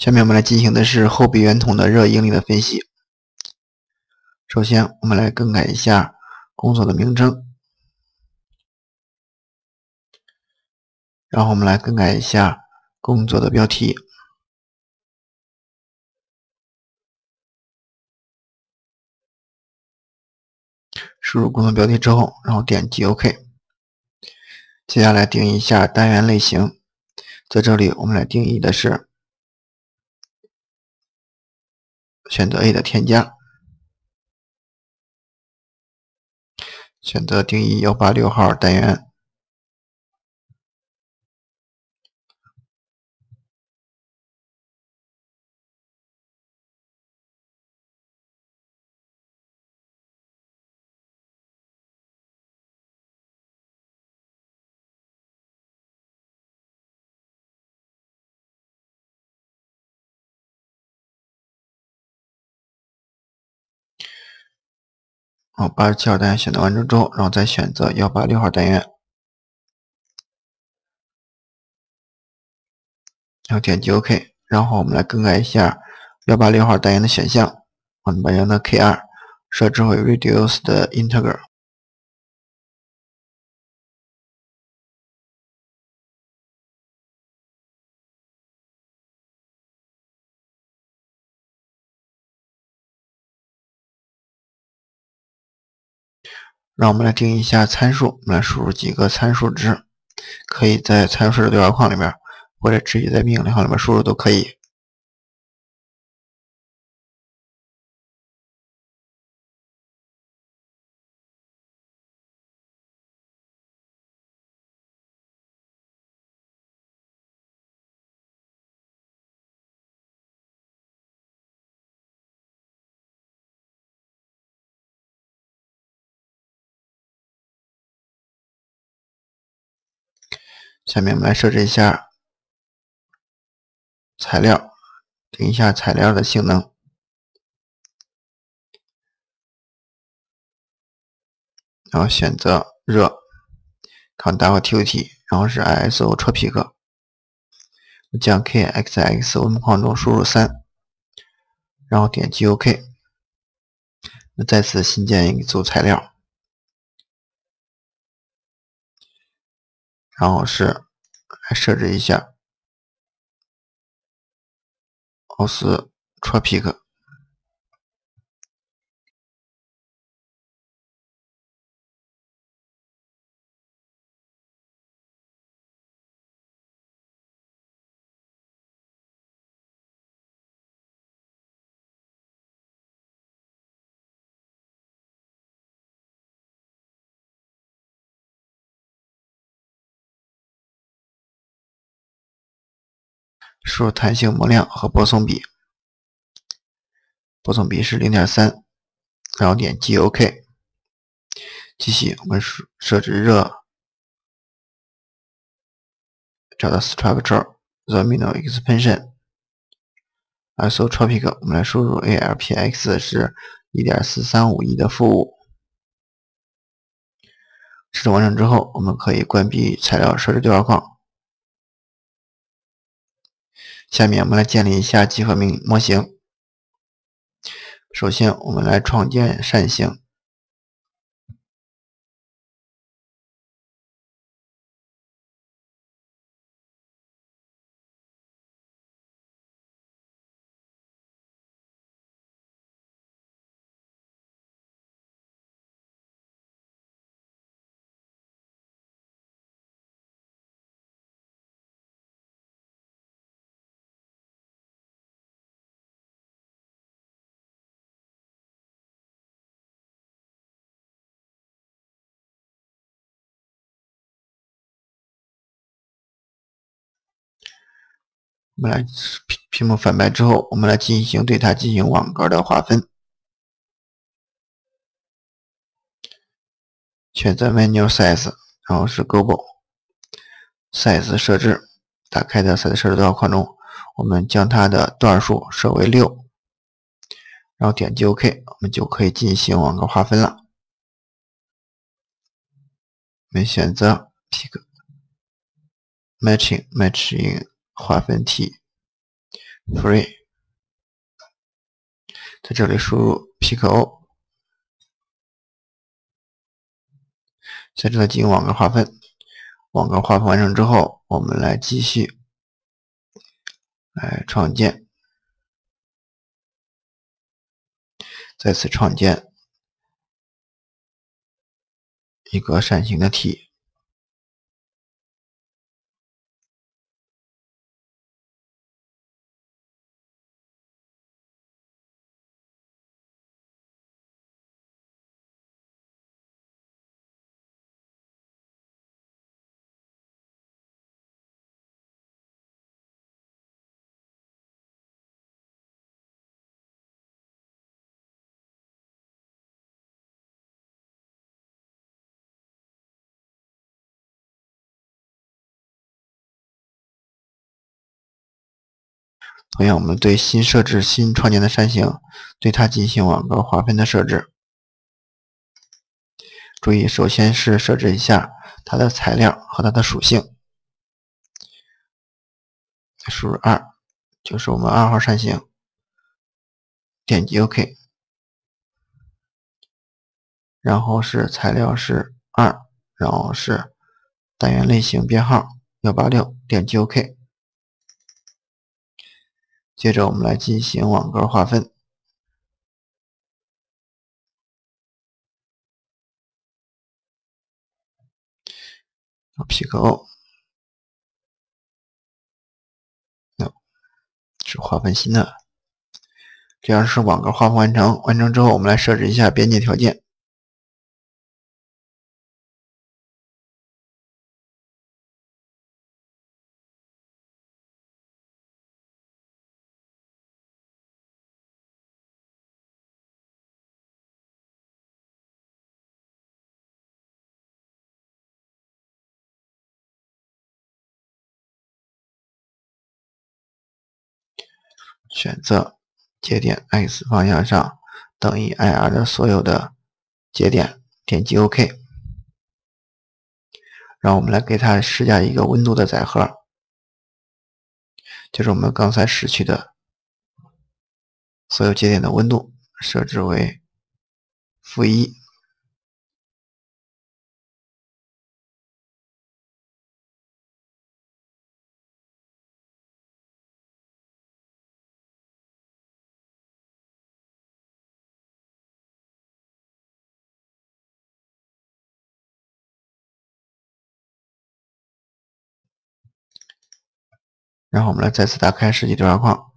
下面我们来进行的是后壁圆筒的热应力的分析。首先，我们来更改一下工作的名称，然后我们来更改一下工作的标题。输入工作标题之后，然后点击 OK。接下来定义一下单元类型，在这里我们来定义的是选择 A 的添加，选择定义幺八六号单元。好，八十七号单元选择完成之后，然后再选择幺八六号单元，然后点击 OK，然后我们来更改一下幺八六号单元的选项，我们把原的 K 二设置为 Reduced Integer。让我们来定义一下参数，我们来输入几个参数值，可以在参数的对话框里面，或者直接在命令行里面输入都可以。下面我们来设置一下材料，定一下材料的性能，然后选择热，Conductivity，然后是 I S O 车皮革将 Kxx 文框中输入三，然后点击 OK，那再次新建一组材料。然后是来设置一下。奥斯 tropic，输入弹性模量和泊送比，泊送比是零点三，然后点击 OK，继续我们设设置热，找到 Structure the Minimum Expansion Isotropic，我们来输入 ALPX 是一点四三五亿的负五，设置完成之后，我们可以关闭材料设置对话框。下面我们来建立一下几何名模型。首先，我们来创建扇形。我们来屏屏幕反白之后，我们来进行对它进行网格的划分。选择 Menu Size，然后是 Global Size 设置。打开的 Size 设置对话框中，我们将它的段数设为六，然后点击 OK，我们就可以进行网格划分了。我们选择 Pick Matching Matching。划分题 free，在这里输入 pick o，在这里进行网格划分。网格划分完成之后，我们来继续来创建，再次创建一个扇形的体。同样，我们对新设置、新创建的扇形，对它进行网格划分的设置。注意，首先是设置一下它的材料和它的属性。输入二，就是我们二号扇形。点击 OK，然后是材料是二，然后是单元类型编号幺八六，点击 OK。接着我们来进行网格划分，pick O，是划分新的，这样是网格划分完成。完成之后，我们来设置一下边界条件。选择节点 x 方向上等于 ir 的所有的节点，点击 OK。然后我们来给它施加一个温度的载荷，就是我们刚才拾取的所有节点的温度，设置为负一。然后我们来再次打开实际对话框，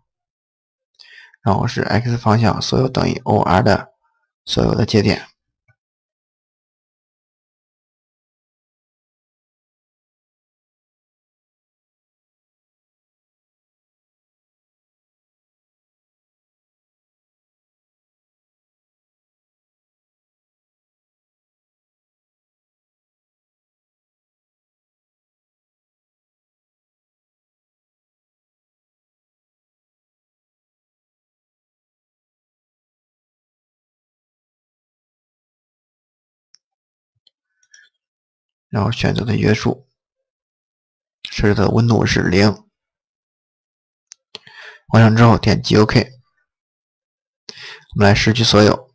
然后是 x 方向所有等于 OR 的所有的节点，然后选择的约束，设置的温度是零。完成之后点击 OK。我们来拾取所有，我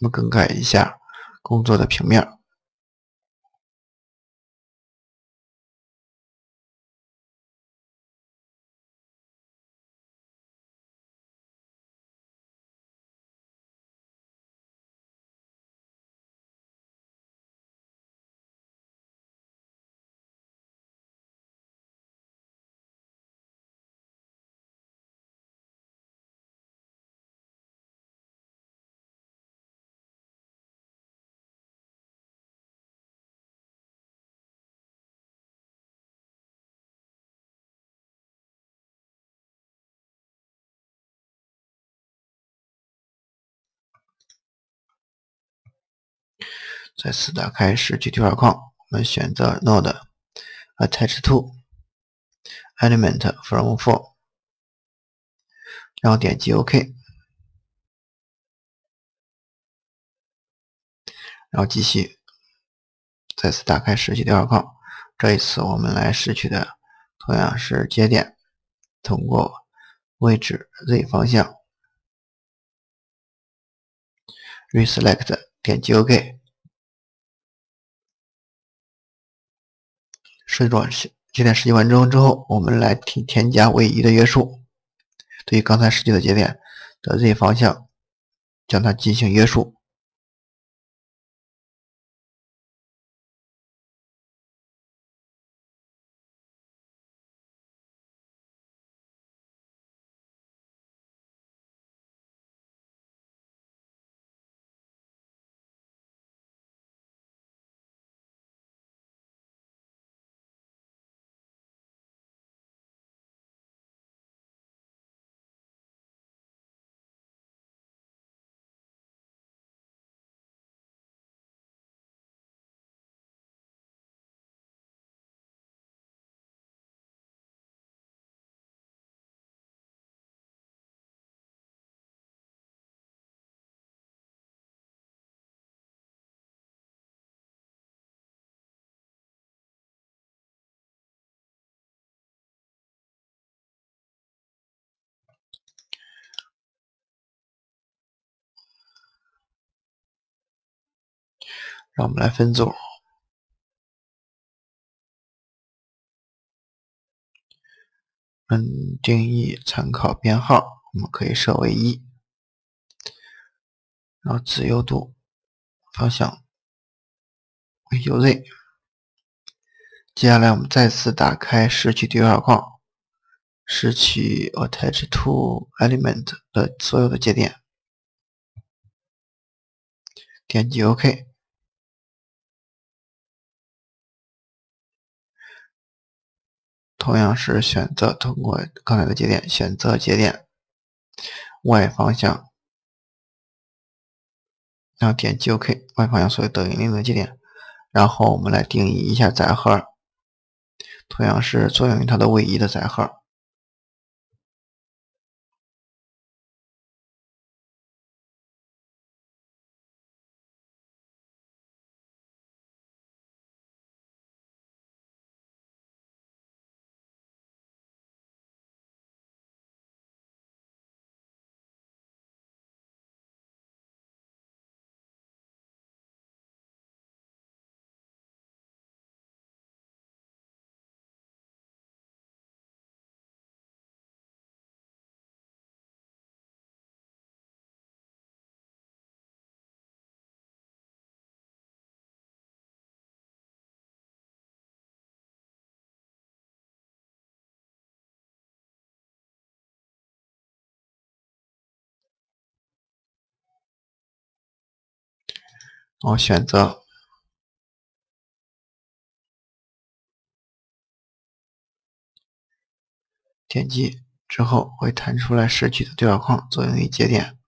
们更改一下工作的平面。再次打开实际对话框，我们选择 Node Attach to Element from For，然后点击 OK，然后继续再次打开实际对话框。这一次我们来拾取的同样是节点，通过位置 z 方向，reselect 点击 OK。设置节点设计完成之后，我们来添添加位移的约束。对于刚才设计的节点的 z 方向，将它进行约束。让我们来分组，嗯，定义参考编号，我们可以设为一，然后自由度方向为 UZ。接下来我们再次打开拾取对话框，拾取 Attach to Element 的所有的节点，点击 OK。同样是选择通过刚才的节点，选择节点 Y 方向，然后点击 OK，Y 方向所有等于零的节点，然后我们来定义一下载荷，同样是作用于它的位移的载荷。然后选择，点击之后会弹出来拾取的对话框，作用于节点。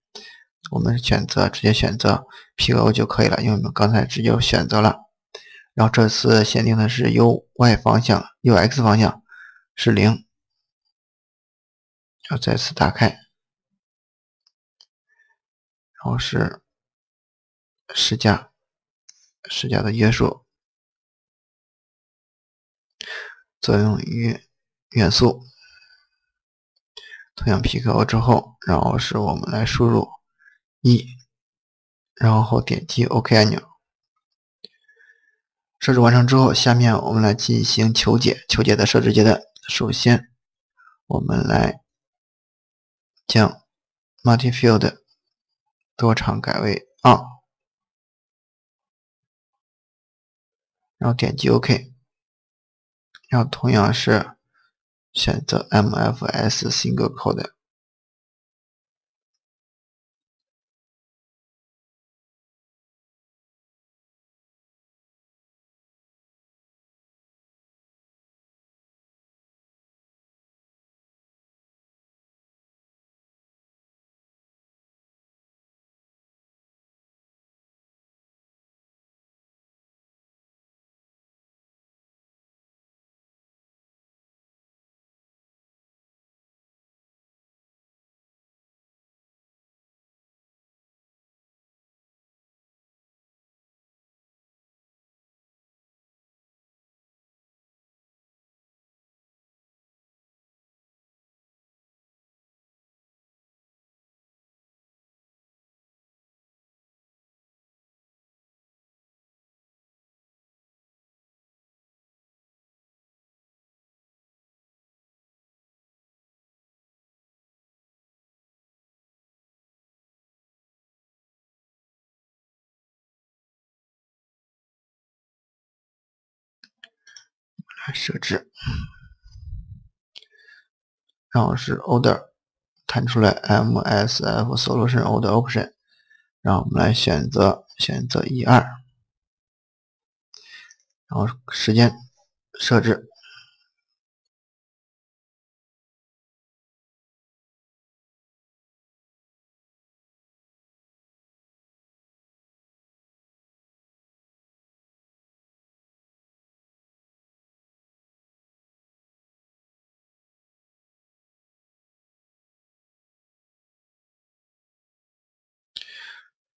我们选择直接选择 P O 就可以了，因为我们刚才直接选择了。然后这次限定的是 U Y 方向，U X 方向是零。要再次打开，然后是。施加施加的约束作用于元素，同样 P K O 之后，然后是我们来输入一，然后点击 OK 按钮。设置完成之后，下面我们来进行求解。求解的设置阶段，首先我们来将 Multi-Field 多场改为 On。然后点击 OK，然后同样是选择 MFS Single Code。设置，然后是 order，弹出来 MSF Solution Order Option，然后我们来选择选择一二，然后时间设置。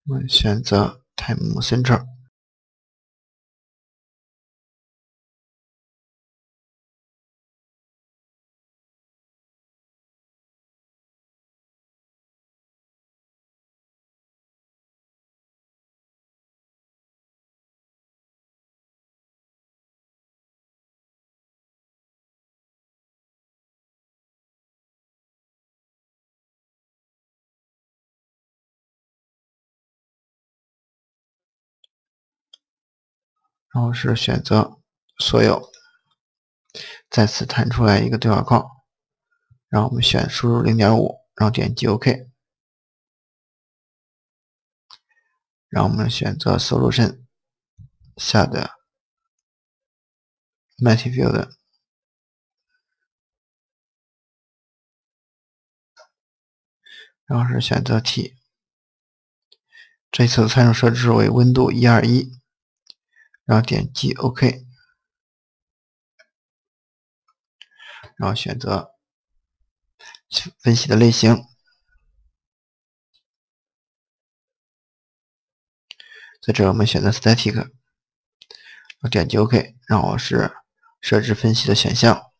我们选择 Time Center，然后是选择所有，再次弹出来一个对话框，然后我们选输入零点五，然后点击 OK，然后我们选择 Solution 下的 Multi-Field，然后是选择 T，这次的参数设置为温度一二一。然后点击 OK，然后选择分析的类型，在这我们选择 Static，然后点击 OK，然后是设置分析的选项。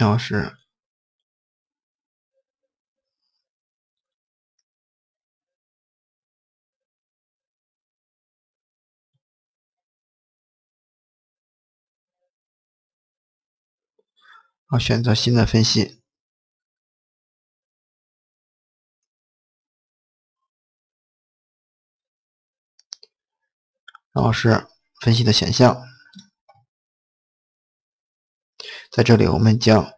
然后是，然后选择新的分析，然后是分析的选项。在这里，我们将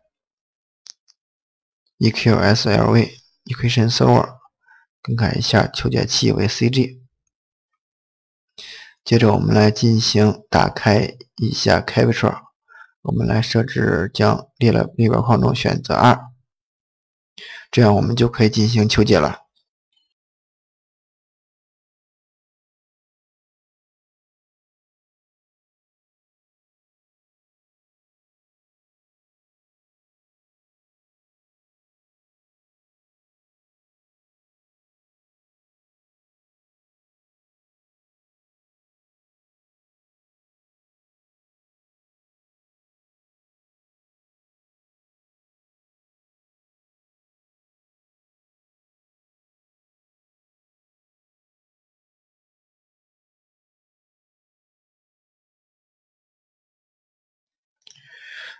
EQSLV Equation Server 更改一下求解器为 CG。接着，我们来进行打开一下 Capture。我们来设置将列了列表框中选择二，这样我们就可以进行求解了。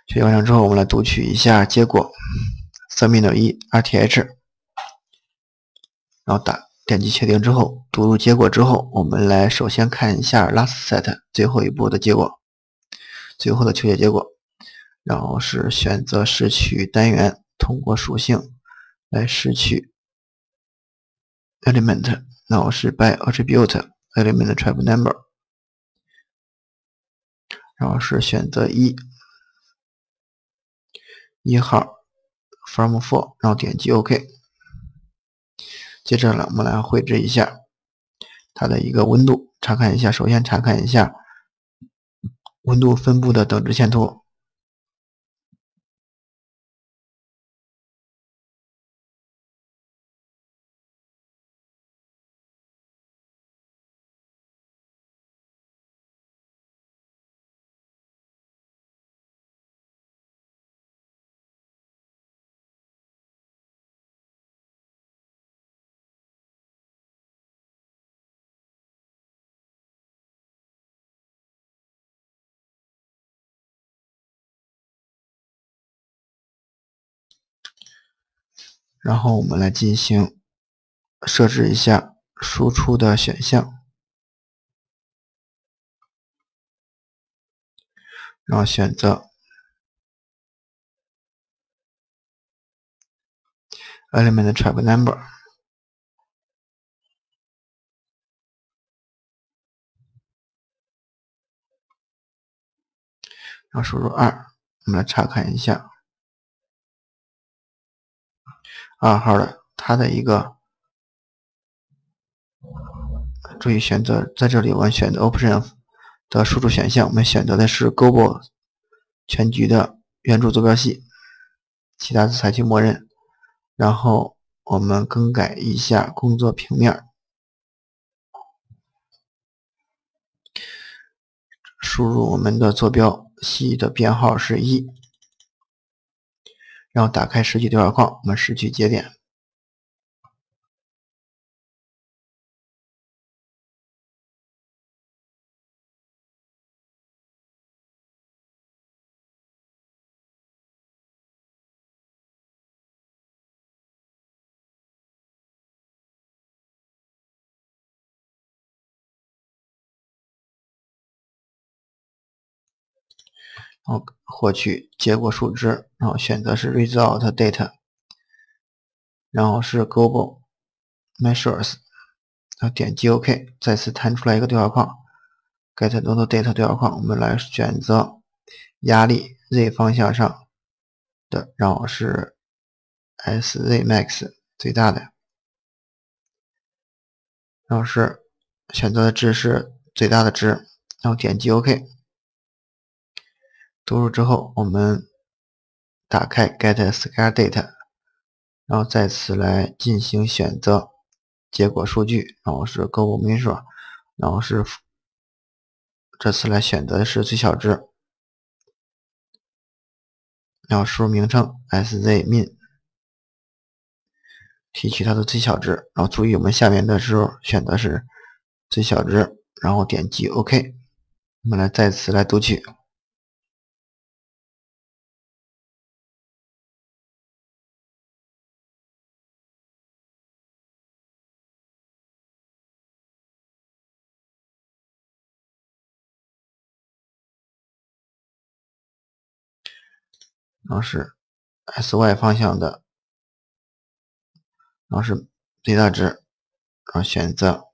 学习完成之后，我们来读取一下结果。：submit 一 RTH，然后打点击确定之后，读入结果之后，我们来首先看一下 last set 最后一步的结果，最后的求解结果，然后是选择拾取单元，通过属性来拾取 element，然后是 by attribute element type number，然后是选择一。一号 from four，然后点击 OK。接着呢，我们来绘制一下它的一个温度，查看一下。首先查看一下温度分布的等值线图。然后我们来进行设置一下输出的选项，然后选择 element type number，然后输入二，我们来查看一下。二号的，它的一个注意选择，在这里我们选择 Option 的输出选项，我们选择的是 Global 全局的圆柱坐标系，其他的采取默认。然后我们更改一下工作平面，输入我们的坐标系的编号是一。然后打开拾取对话框，我们拾取节点。然后获取结果数值，然后选择是 result data，然后是 global measures，然后点击 OK，再次弹出来一个对话框，get node data 对话框，我们来选择压力 z 方向上的，然后是 sz max 最大的，然后是选择的值是最大的值，然后点击 OK。输入之后，我们打开 Get Scar Data，然后再次来进行选择结果数据，然后是 Global Measure，然后是这次来选择的是最小值，然后输入名称 SZMin，提取它的最小值，然后注意我们下面的时候选择是最小值，然后点击 OK，我们来再次来读取。然后是 SY 方向的，然后是最大值，然后选择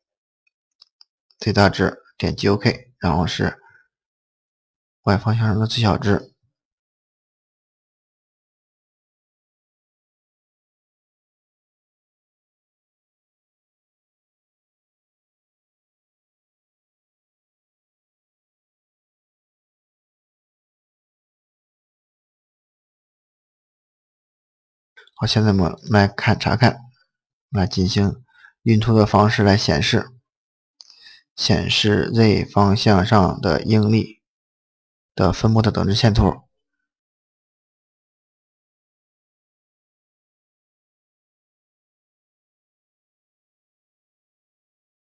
最大值，点击 OK，然后是 Y 方向上的最小值。好，现在我们来看查看，来进行运图的方式来显示，显示 z 方向上的应力的分布的等值线图。